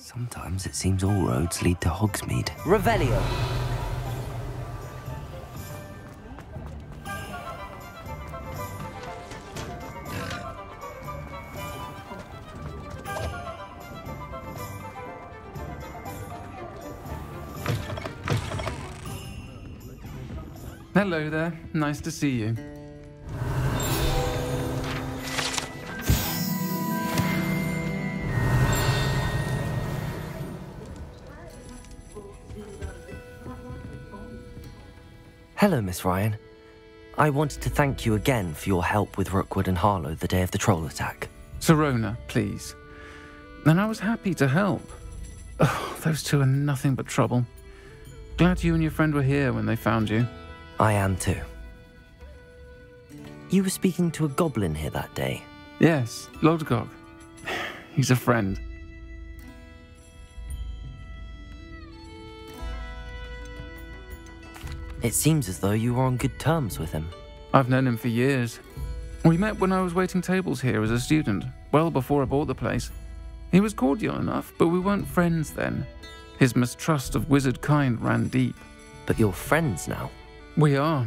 Sometimes it seems all roads lead to Hogsmeade. Revelio. Hello there. Nice to see you. Hello, Miss Ryan. I wanted to thank you again for your help with Rookwood and Harlow the day of the troll attack. Sirona, please. And I was happy to help. Oh, those two are nothing but trouble. Glad you and your friend were here when they found you. I am too. You were speaking to a goblin here that day. Yes, Lodgok. He's a friend. It seems as though you were on good terms with him. I've known him for years. We met when I was waiting tables here as a student, well before I bought the place. He was cordial enough, but we weren't friends then. His mistrust of wizard kind ran deep. But you're friends now. We are.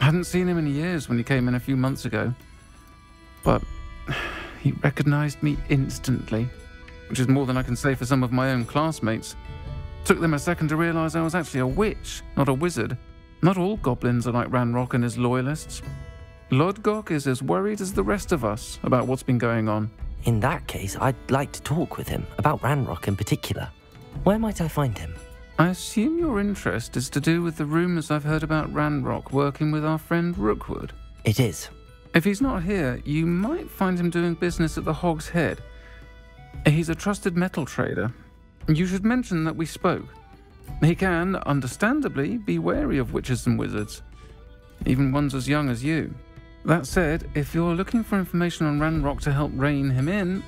I hadn't seen him in years when he came in a few months ago. But he recognized me instantly, which is more than I can say for some of my own classmates. Took them a second to realize I was actually a witch, not a wizard. Not all goblins are like Ranrock and his loyalists. Lodgok is as worried as the rest of us about what's been going on. In that case, I'd like to talk with him, about Ranrock in particular. Where might I find him? I assume your interest is to do with the rumors I've heard about Ranrock working with our friend Rookwood. It is. If he's not here, you might find him doing business at the Hog's Head. He's a trusted metal trader. You should mention that we spoke. He can, understandably, be wary of witches and wizards, even ones as young as you. That said, if you're looking for information on Ranrock to help rein him in,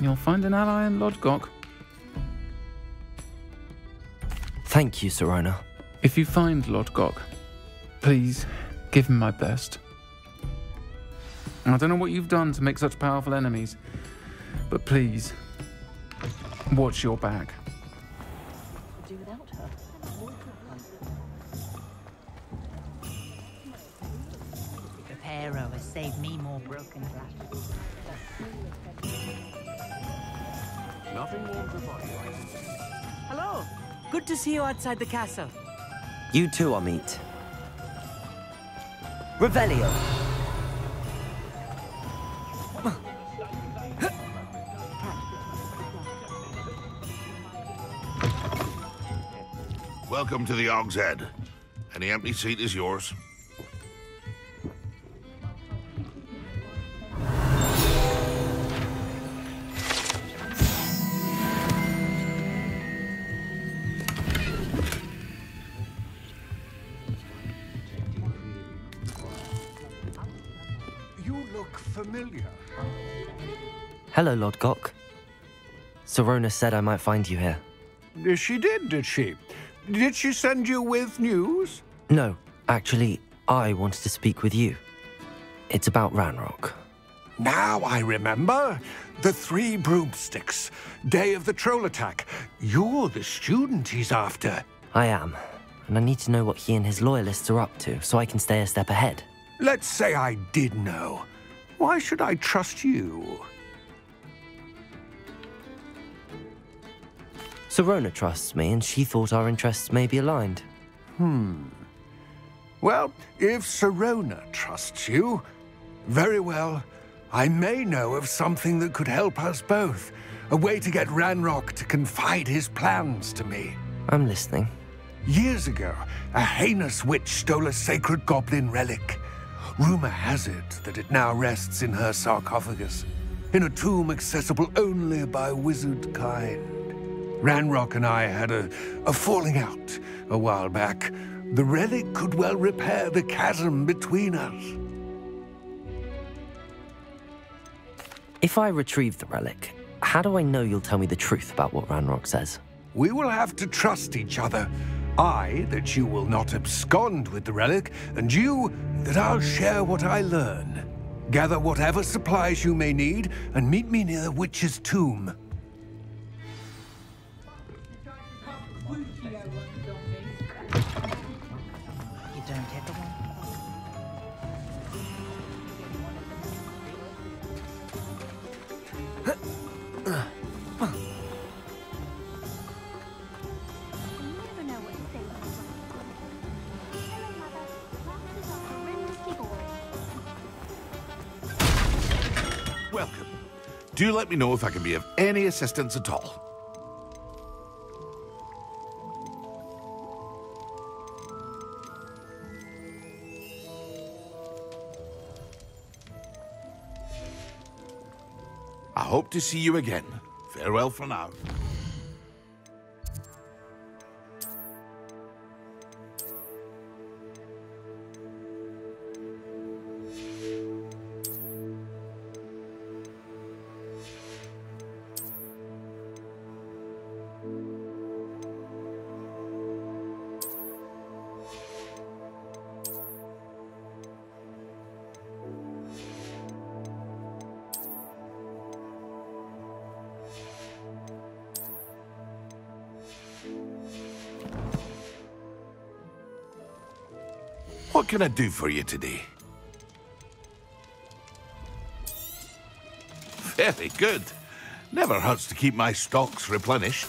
you'll find an ally in Lodgok. Thank you, Sirona. If you find Lodgok, please give him my best. I don't know what you've done to make such powerful enemies, but please, watch your back. Reparo has saved me more broken glass. Nothing warms a body like Hello. Good to see you outside the castle. You too, Amit. Revelio. Welcome to the Og's Head. Any empty seat is yours. Hello, Lodgok. Sirona said I might find you here. She did, did she? Did she send you with news? No, actually, I wanted to speak with you. It's about Ranrock. Now I remember. The three broomsticks. Day of the troll attack. You're the student he's after. I am, and I need to know what he and his loyalists are up to so I can stay a step ahead. Let's say I did know. Why should I trust you? Sirona trusts me, and she thought our interests may be aligned. Hmm. Well, if Sirona trusts you, very well. I may know of something that could help us both. A way to get Ranrock to confide his plans to me. I'm listening. Years ago, a heinous witch stole a sacred goblin relic. Rumor has it that it now rests in her sarcophagus, in a tomb accessible only by wizard kind. Ranrock and I had a, a falling out a while back. The relic could well repair the chasm between us. If I retrieve the relic, how do I know you'll tell me the truth about what Ranrock says? We will have to trust each other. I, that you will not abscond with the relic, and you, that I'll share what I learn. Gather whatever supplies you may need, and meet me near the witch's tomb. Do let me know if I can be of any assistance at all. I hope to see you again. Farewell for now. What can I do for you today? Very good. Never hurts to keep my stocks replenished.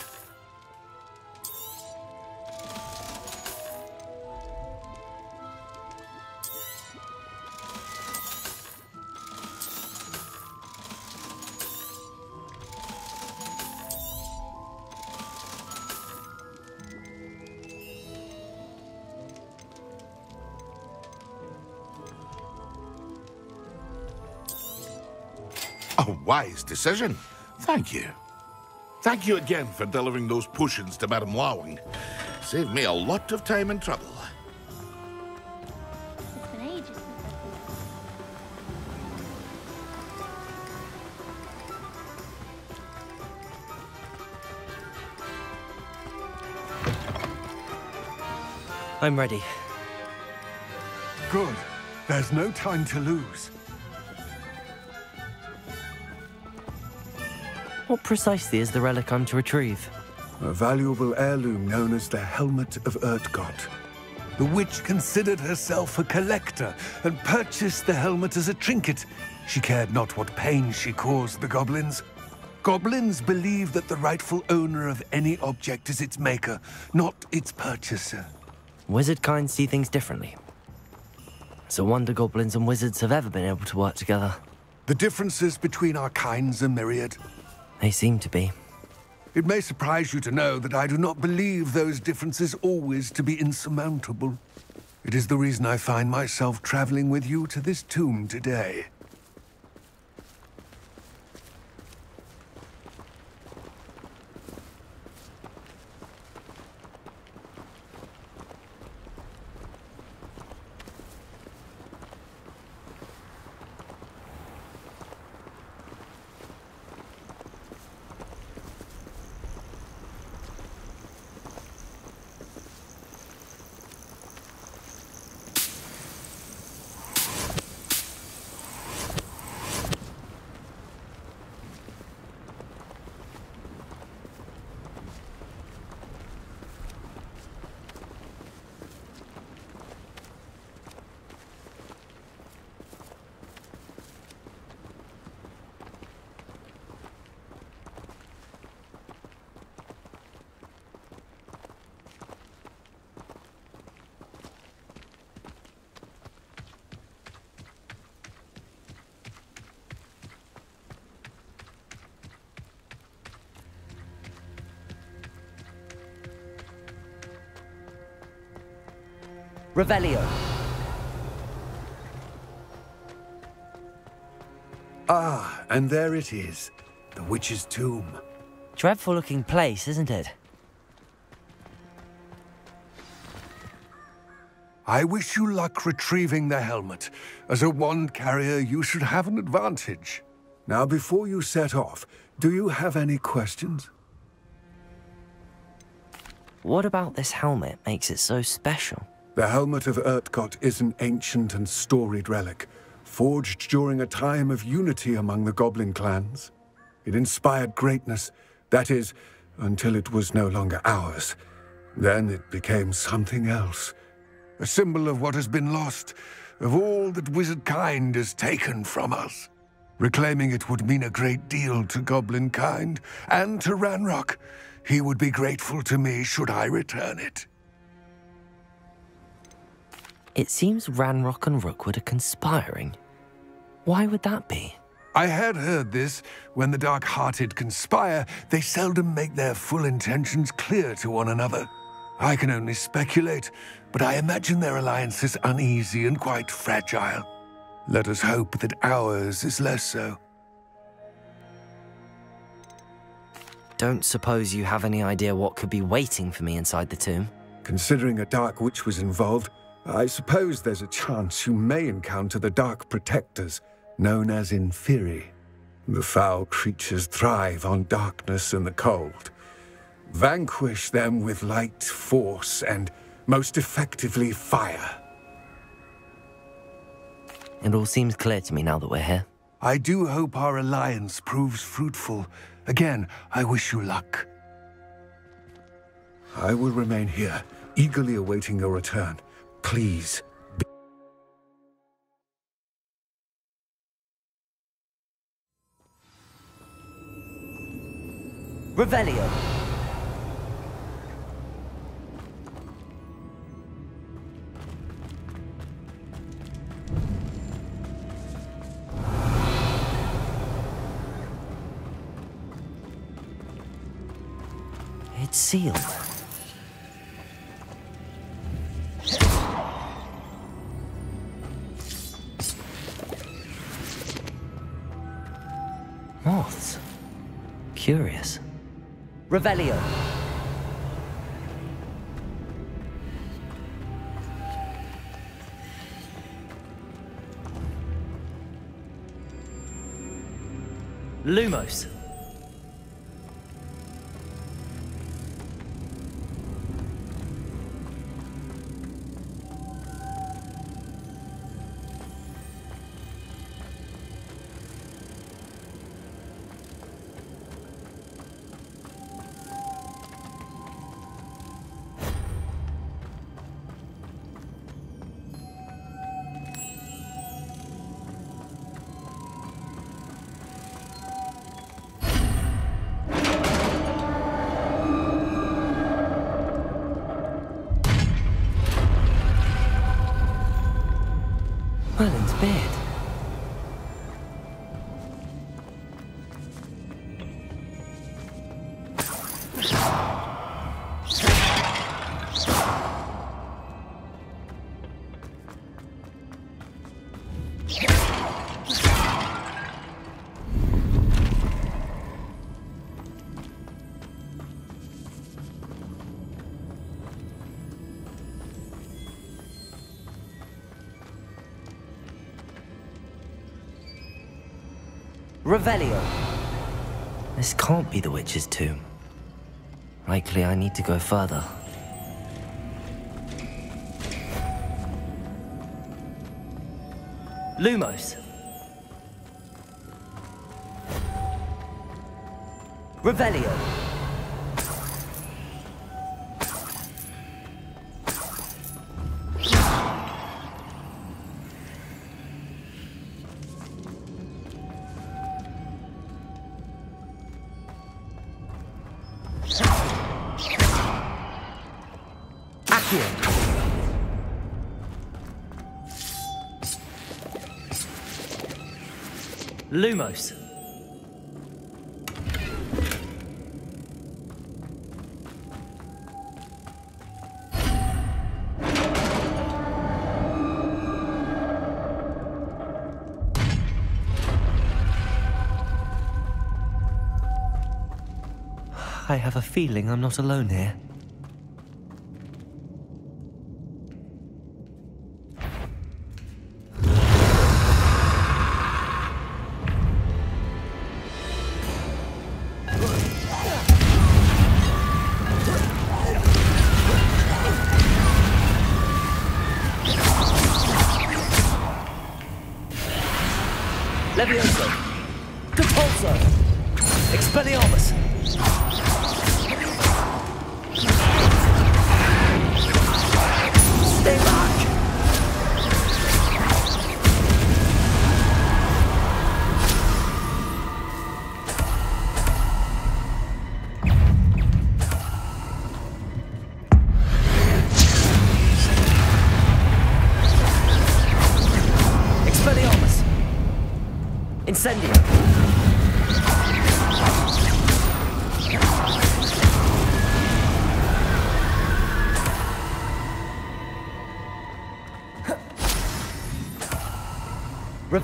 Wise decision. Thank you. Thank you again for delivering those potions to Madame Lawing. Saved me a lot of time and trouble. It's been ages since I've been. I'm ready. Good. There's no time to lose. What precisely is the relic I'm to retrieve? A valuable heirloom known as the Helmet of Urtkot. The witch considered herself a collector and purchased the helmet as a trinket. She cared not what pain she caused the goblins. Goblins believe that the rightful owner of any object is its maker, not its purchaser. Wizard kind see things differently. It's a wonder goblins and wizards have ever been able to work together. The differences between our kinds are myriad. They seem to be. It may surprise you to know that I do not believe those differences always to be insurmountable. It is the reason I find myself traveling with you to this tomb today. Revelio. Ah, and there it is. The witch's tomb. Dreadful looking place, isn't it? I wish you luck retrieving the helmet. As a wand carrier, you should have an advantage. Now, before you set off, do you have any questions? What about this helmet makes it so special? The helmet of Urtkot is an ancient and storied relic, forged during a time of unity among the goblin clans. It inspired greatness, that is, until it was no longer ours. Then it became something else. a symbol of what has been lost, of all that wizard kind has taken from us. Reclaiming it would mean a great deal to goblin kind and to Ranrock. He would be grateful to me should I return it. It seems Ranrock and Rookwood are conspiring. Why would that be? I had heard this. When the dark-hearted conspire, they seldom make their full intentions clear to one another. I can only speculate, but I imagine their alliance is uneasy and quite fragile. Let us hope that ours is less so. Don't suppose you have any idea what could be waiting for me inside the tomb? Considering a Dark Witch was involved, I suppose there's a chance you may encounter the Dark Protectors, known as Inferi. The foul creatures thrive on darkness and the cold. Vanquish them with light, force, and most effectively fire. It all seems clear to me now that we're here. I do hope our alliance proves fruitful. Again, I wish you luck. I will remain here, eagerly awaiting your return. Please, Revelio. It's sealed. Revelio. Lumos. Revelio. This can't be the witch's tomb. Likely I need to go further. Lumos. Revelio. Lumos. I have a feeling I'm not alone here.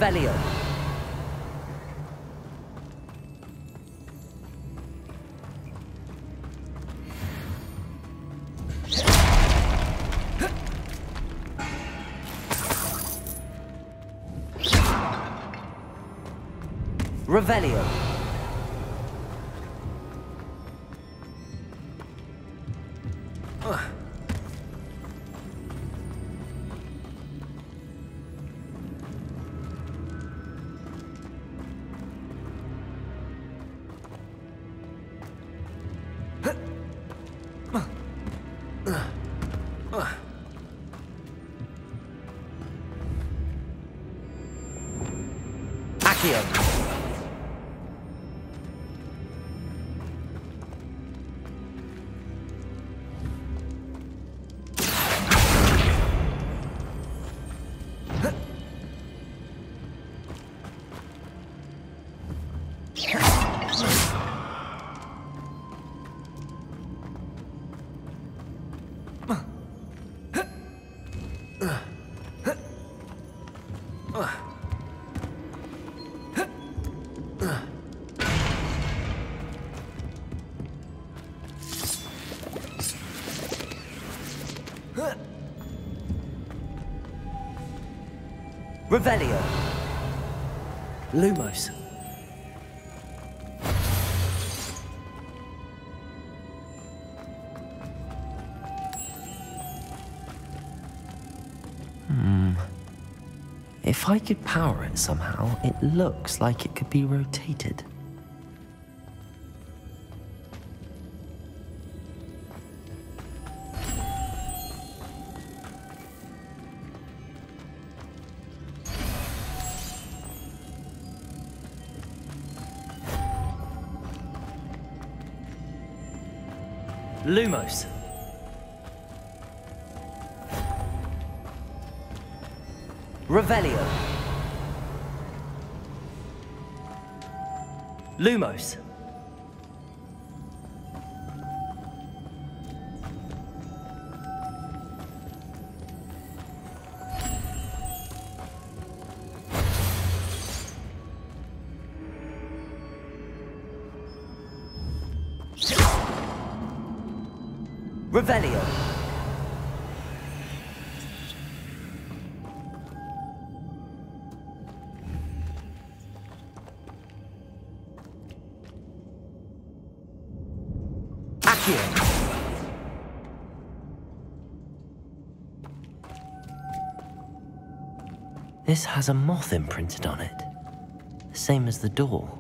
Revelio. Revelio. Lumos. Hmm. If I could power it somehow, it looks like it could be rotated. Revelio. Lumos. This has a moth imprinted on it. Same as the door.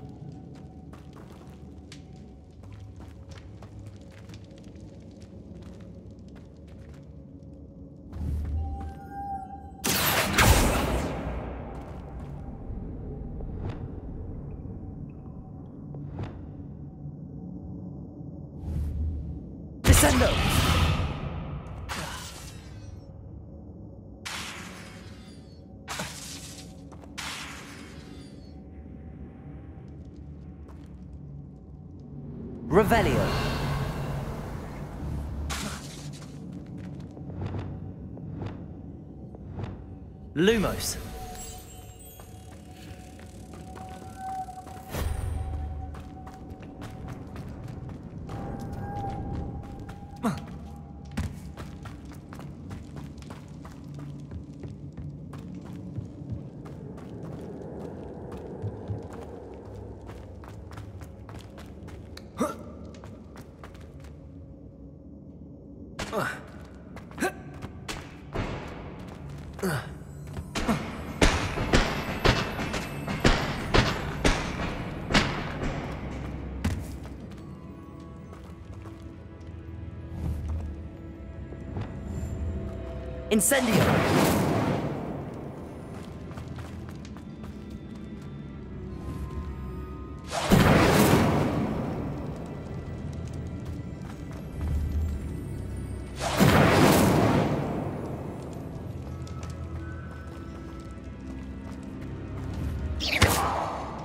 Incendio!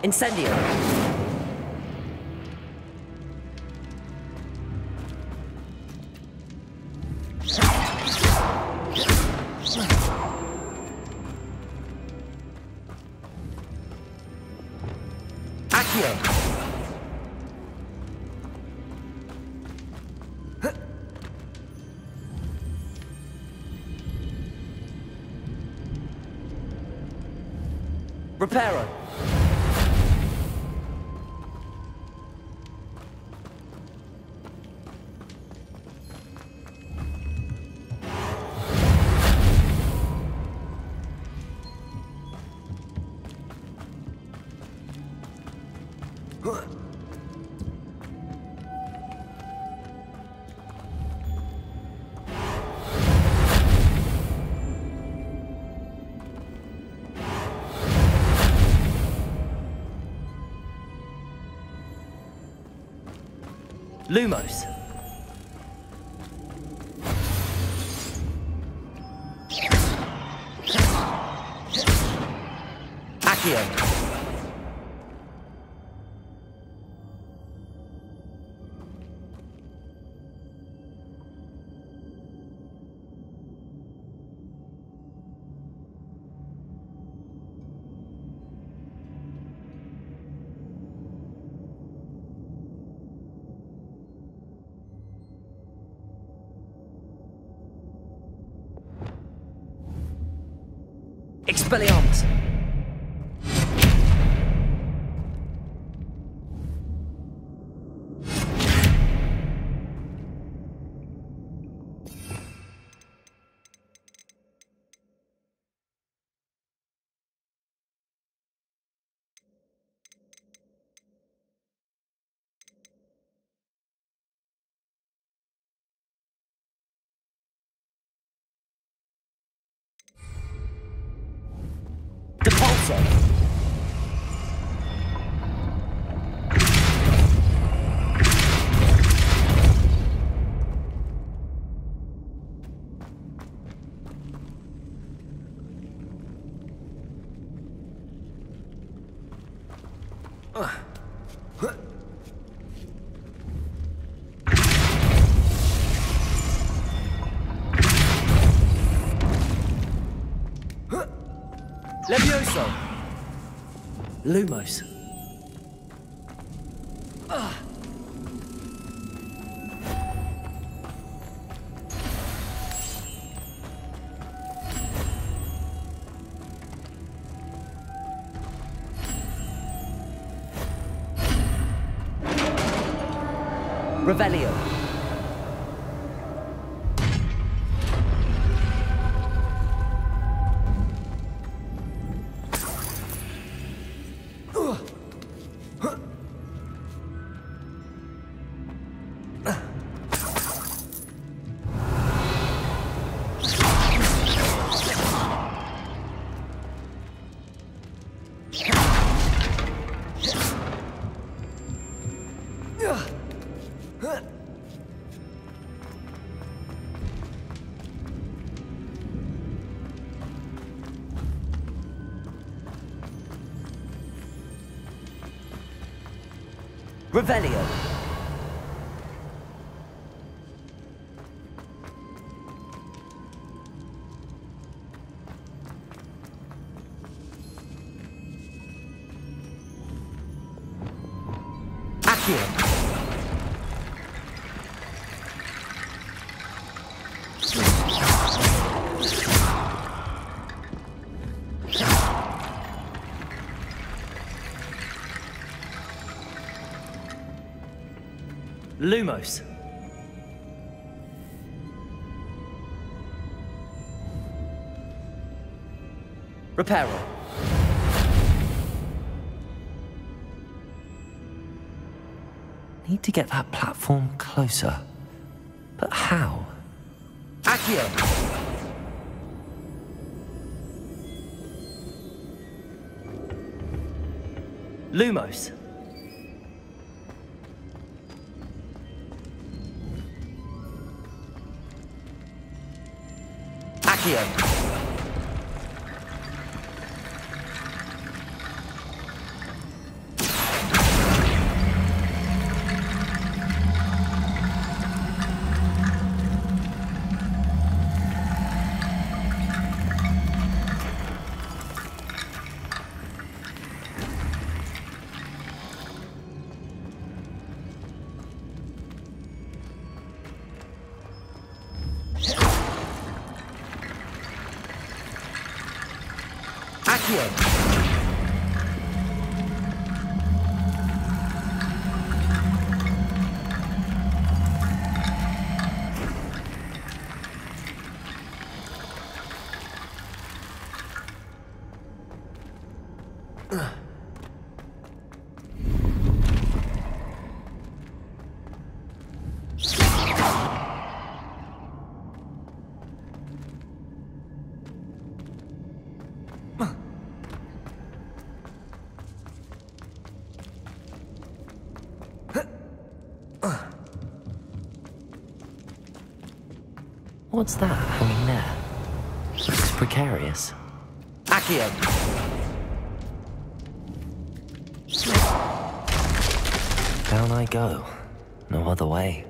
Incendio! Reparo. Lumos. Expelliarmus. Depulso. Lumos. Revelio. Lumos. Reparo. Need to get that platform closer. Accio. What's that hanging there? Looks precarious. Accio! Down I go. No other way.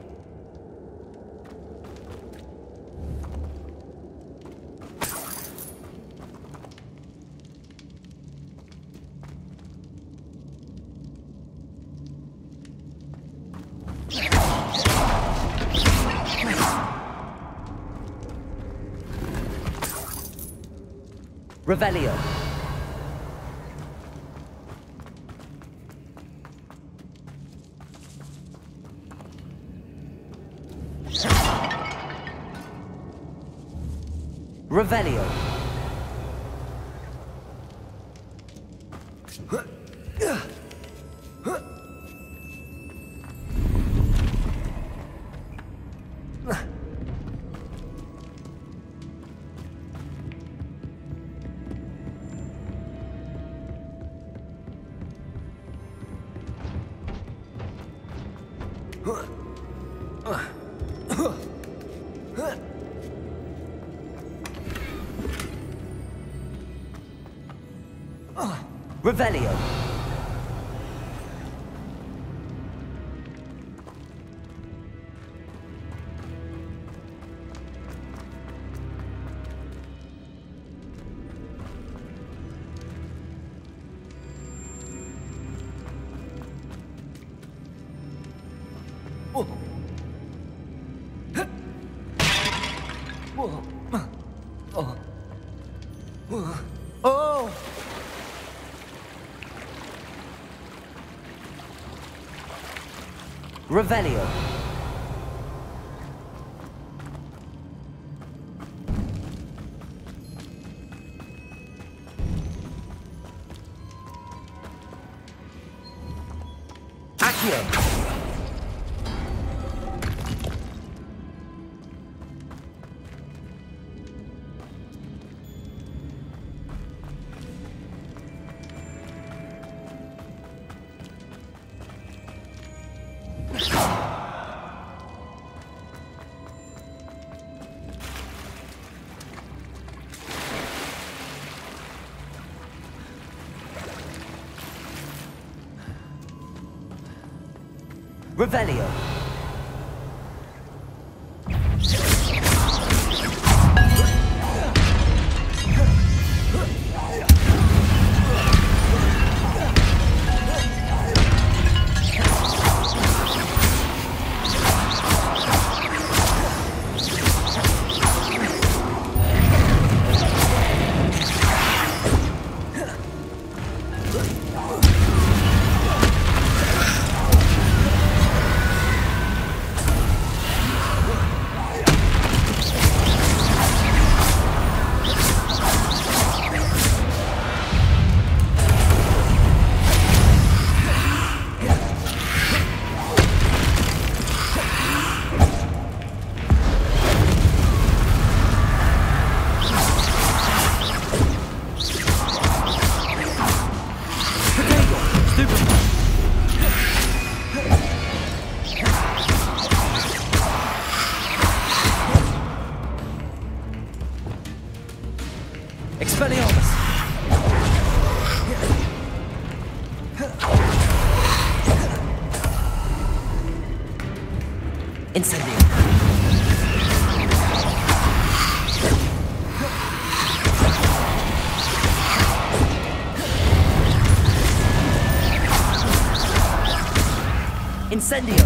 Revelio. Revelio. Revelio. Incendio.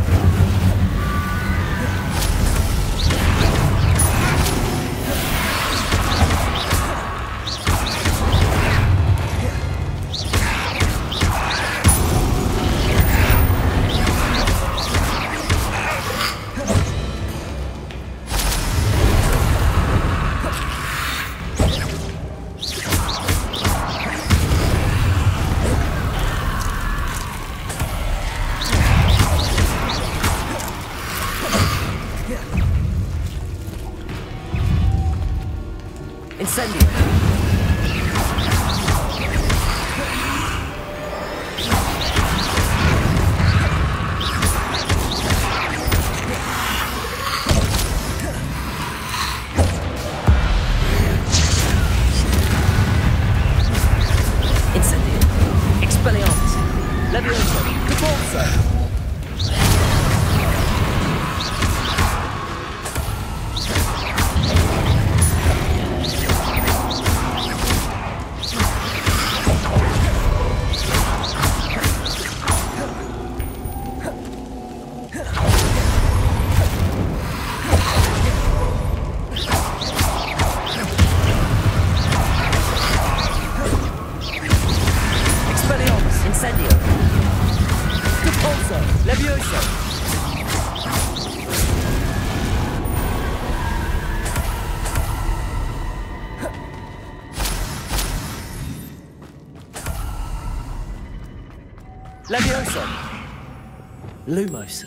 Levioso. Lumos.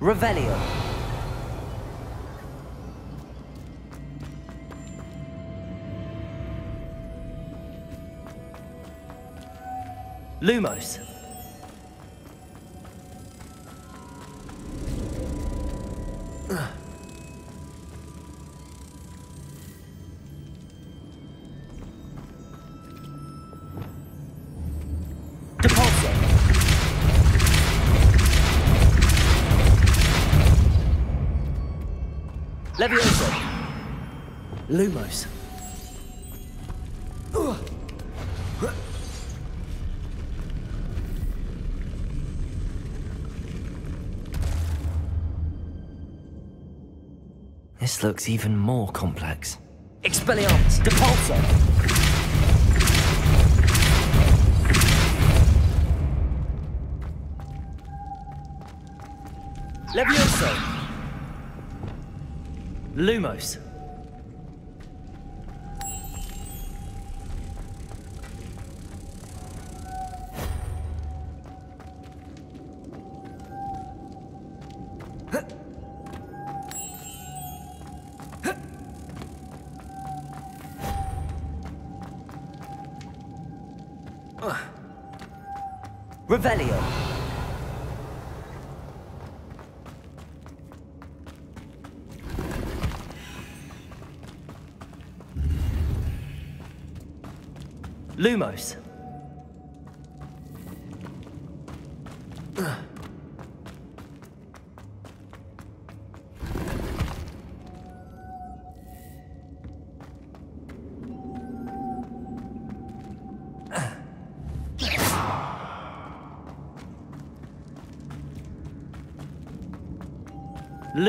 Revelio. Lumos. Lumos. This looks even more complex. Expelliarmus. Depulso. Levioso. Lumos. Revelio. Lumos.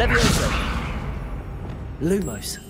Levioso. Lumos.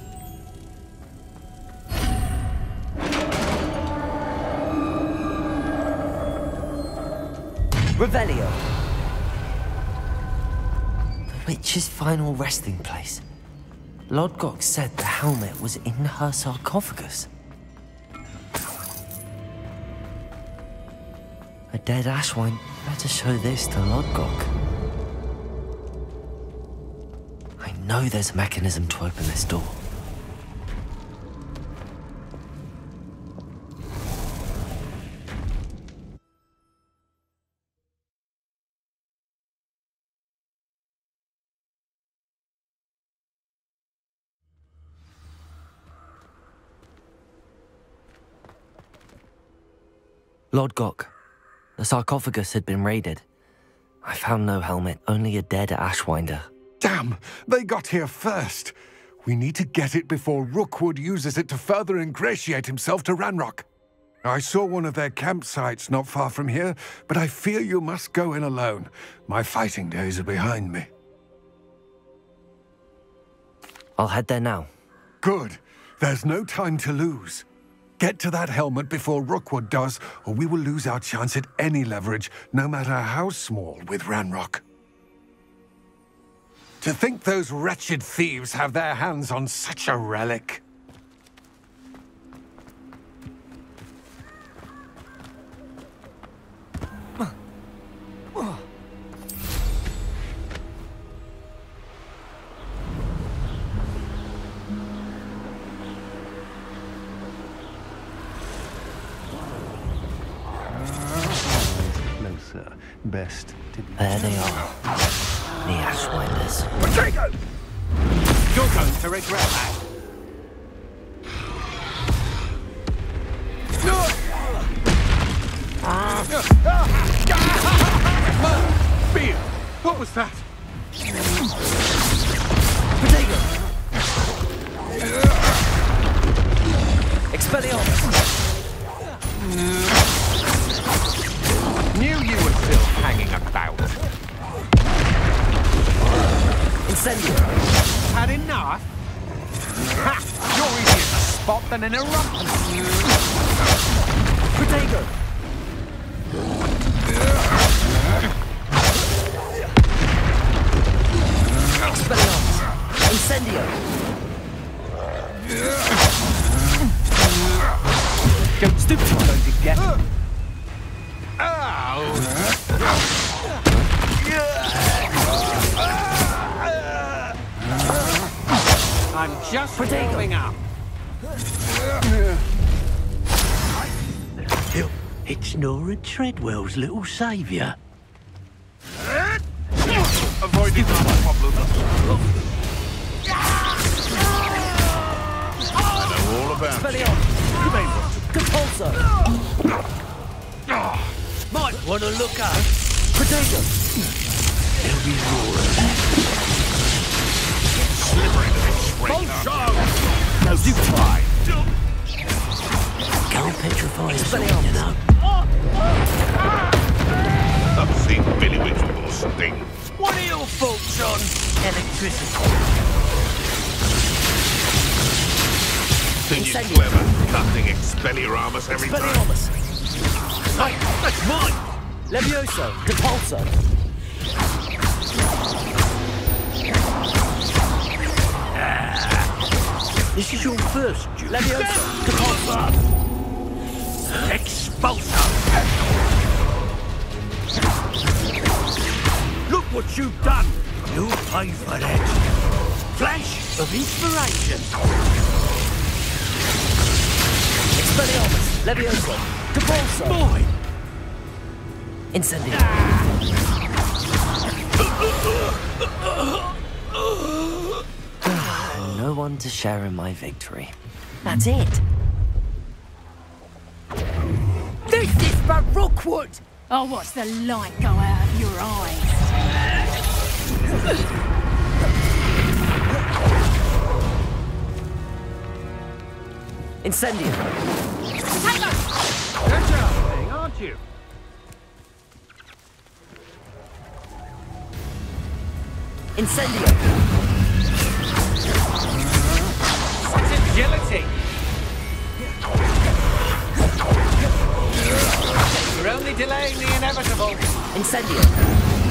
Revelio. The witch's final resting place. Lodgok said the helmet was in her sarcophagus. A dead Ashwine better show this to Lodgok. I know there's a mechanism to open this door. Lodgok, The sarcophagus had been raided. I found no helmet, only a dead Ashwinder. Damn, they got here first. We need to get it before Rookwood uses it to further ingratiate himself to Ranrock. I saw one of their campsites not far from here, but I fear you must go in alone. My fighting days are behind me. I'll head there now. Good. There's no time to lose. Get to that helmet before Rookwood does, or we will lose our chance at any leverage, no matter how small, with Ranrock. To think those wretched thieves have their hands on such a relic. Best to be. There they are. The Ashwinders. Potato! You're going to regret that. Than an eruption. Treadwell's little saviour. Avoiding our problem. All about Expelliarmus! Compulso! Might want to look up. Protego! There'll be more of that. No supply. Can't petrify us all, you know. I've seen Billy Whittle or something. What are your thoughts on electricity? Think he's Incendio. clever, cutting Expelliarmus every time. Expelliarmus! Hey, that's mine! Levioso! Compulso! This is your first duel. Levioso! Compulso! What you've done! You'll pay for that. Flash of inspiration. Expelliarmus! Levioso! Compulso! Mine! Incendio! no one to share in my victory. That's it. This is for Rookwood! Oh, watch the light go out of your eyes. Incendio! Good job, thing, aren't you? Incendio! Such agility. You're only delaying the inevitable. Incendio!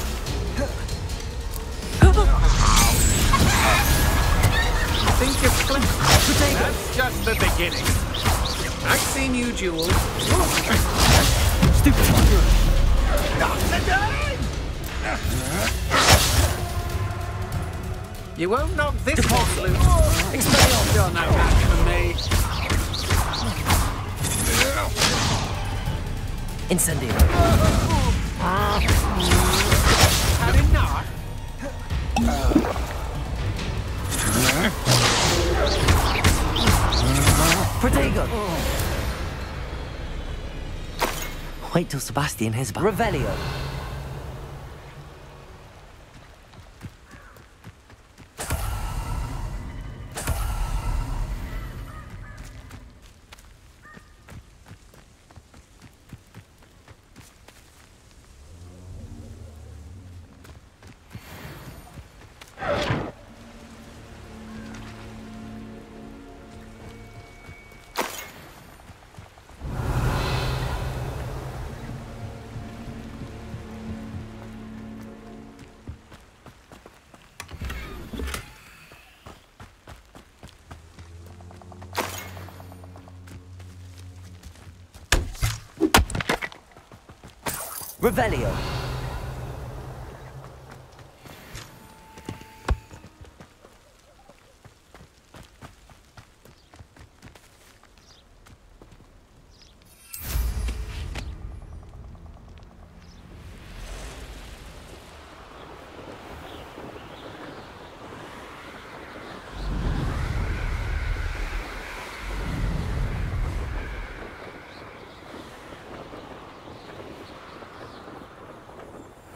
Think you're clever. That's just the beginning. I've seen you duel. Stupid! You won't knock this one loose. Expel You're no match for me. Incendio. Had enough? Wait till Sebastian hears about Revelio. Revelio.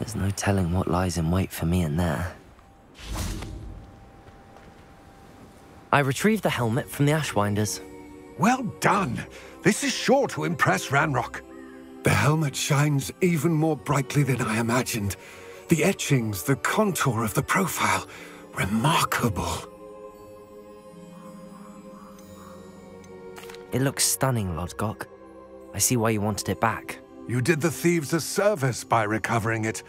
There's no telling what lies in wait for me in there. I retrieved the helmet from the Ashwinders. Well done. This is sure to impress Ranrock. The helmet shines even more brightly than I imagined. The etchings, the contour of the profile, remarkable. It looks stunning, Lodgok. I see why you wanted it back. You did the thieves a service by recovering it.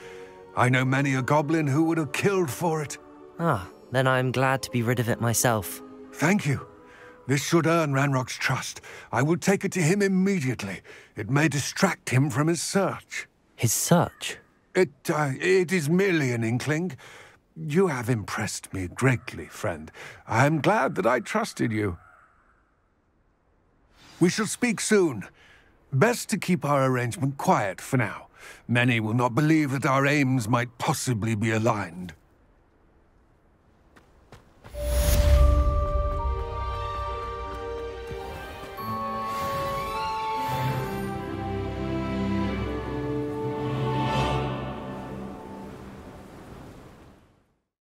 I know many a goblin who would have killed for it. Ah, then I'm glad to be rid of it myself. Thank you. This should earn Ranrock's trust. I will take it to him immediately. It may distract him from his search. His search? It, uh, it is merely an inkling. You have impressed me greatly, friend. I am glad that I trusted you. We shall speak soon. Best to keep our arrangement quiet for now. Many will not believe that our aims might possibly be aligned.